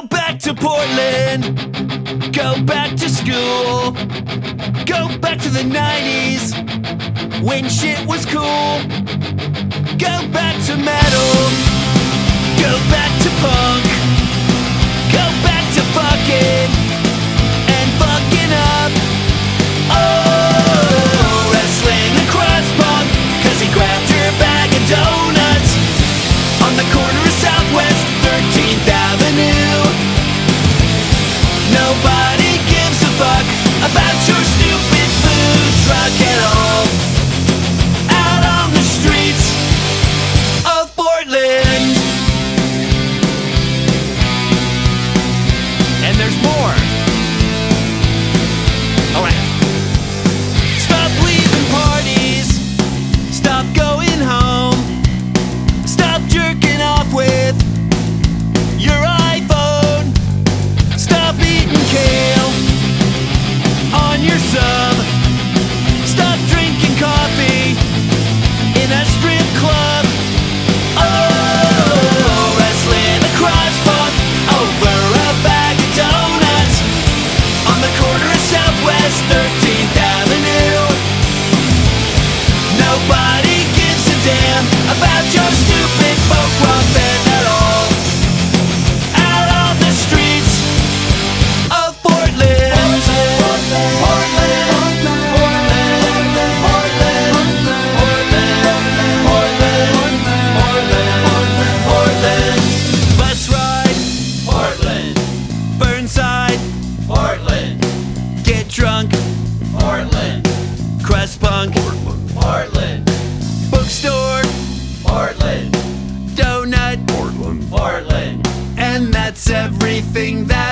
Go back to Portland. Go back to school. Go back to the 90s when shit was cool. Go back to on the corner of Southwest 13th Avenue. Nobody gives a damn about your stupid folk rock band at all. Out on the streets of Portland. Portland. Portland. Portland. Portland. Burnside. Portland. Crust Punk, Portland. Bookstore, Portland. Donut, Portland. Portland. And that's everything that